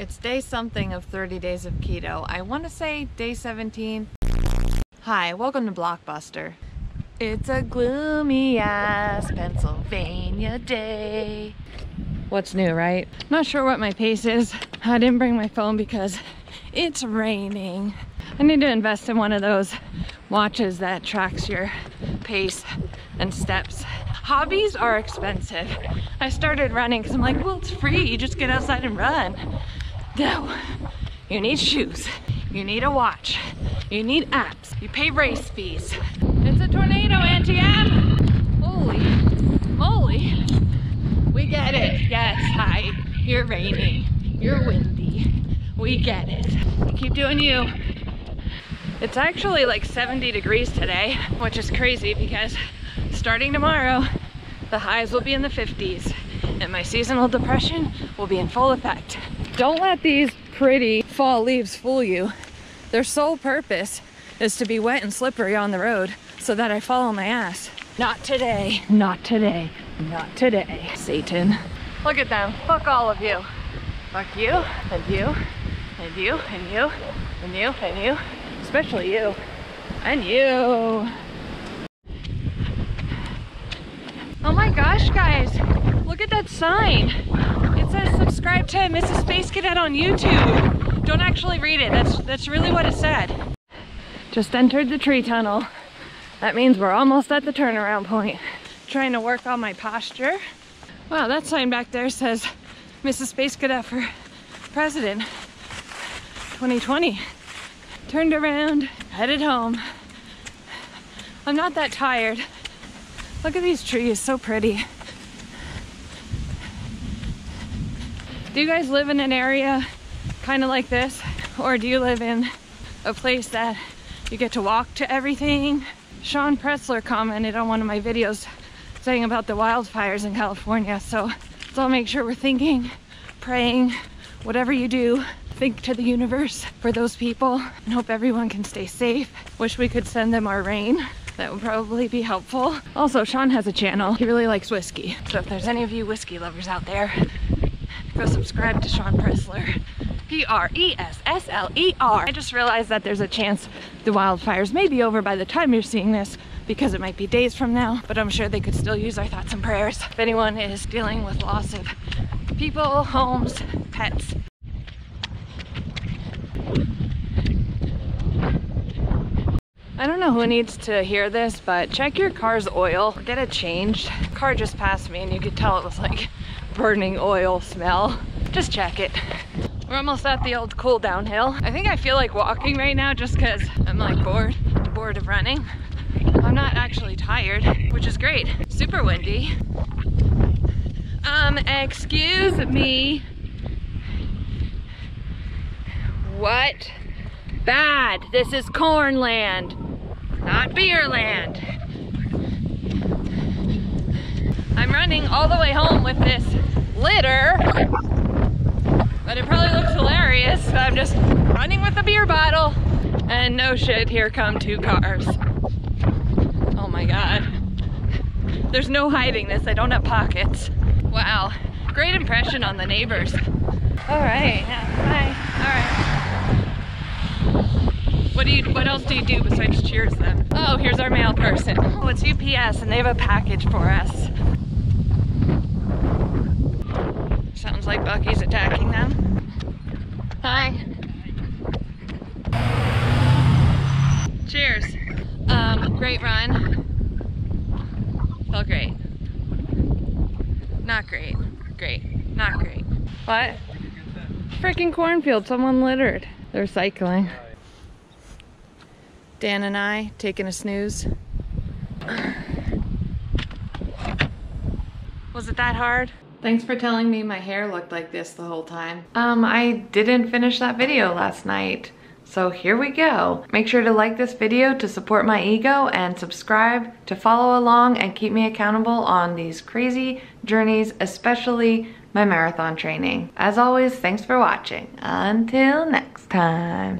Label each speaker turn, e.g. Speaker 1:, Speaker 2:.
Speaker 1: It's day something of 30 days of keto. I want to say day 17. Hi, welcome to Blockbuster. It's a gloomy ass Pennsylvania day. What's new, right? Not sure what my pace is. I didn't bring my phone because it's raining. I need to invest in one of those watches that tracks your pace and steps. Hobbies are expensive. I started running because I'm like, well, it's free. You just get outside and run. No, you need shoes. You need a watch. You need apps. You pay race fees. It's a tornado, Auntie M. Holy, holy. We get it. Yes, hi. You're raining. You're windy. We get it. keep doing you. It's actually like 70 degrees today, which is crazy because starting tomorrow, the highs will be in the 50s and my seasonal depression will be in full effect. Don't let these pretty fall leaves fool you. Their sole purpose is to be wet and slippery on the road so that I fall on my ass. Not today, not today, not today, Satan. Look at them, fuck all of you. Fuck you, and you, and you, and you, and you, and you, especially you, and you. Oh my gosh, guys, look at that sign. Says subscribe to Mrs. Space Cadet on YouTube. Don't actually read it, that's, that's really what it said. Just entered the tree tunnel. That means we're almost at the turnaround point. Trying to work on my posture. Wow, that sign back there says Mrs. Space Cadet for President 2020. Turned around, headed home. I'm not that tired. Look at these trees, so pretty. Do you guys live in an area kind of like this? Or do you live in a place that you get to walk to everything? Sean Pressler commented on one of my videos saying about the wildfires in California. So let's all make sure we're thinking, praying, whatever you do, think to the universe for those people and hope everyone can stay safe. Wish we could send them our rain. That would probably be helpful. Also, Sean has a channel. He really likes whiskey. So if there's any of you whiskey lovers out there, go subscribe to Sean Pressler. P-R-E-S-S-L-E-R. I just realized that there's a chance the wildfires may be over by the time you're seeing this because it might be days from now, but I'm sure they could still use our thoughts and prayers if anyone is dealing with loss of people, homes, pets. I don't know who needs to hear this, but check your car's oil. Get it changed. Car just passed me and you could tell it was like burning oil smell. Just check it. We're almost at the old cool down hill. I think I feel like walking right now just because I'm like bored, bored of running. I'm not actually tired, which is great. Super windy. Um, excuse me. What? Bad. This is corn land not Beerland. I'm running all the way home with this litter, but it probably looks hilarious. I'm just running with a beer bottle, and no shit, here come two cars. Oh my God. There's no hiding this, I don't have pockets. Wow, great impression on the neighbors. All right, Yeah, bye, all right. What do you? What else do you do besides cheers them? Oh, here's our mail person. Oh, it's UPS and they have a package for us. Sounds like Bucky's attacking them. Hi. Cheers. Um, great run. Felt great. Not great. Great. Not great. What? Freaking cornfield. Someone littered. They're cycling. Dan and I taking a snooze. Was it that hard? Thanks for telling me my hair looked like this the whole time. Um, I didn't finish that video last night. So here we go. Make sure to like this video to support my ego and subscribe to follow along and keep me accountable on these crazy journeys, especially my marathon training. As always, thanks for watching. Until next time.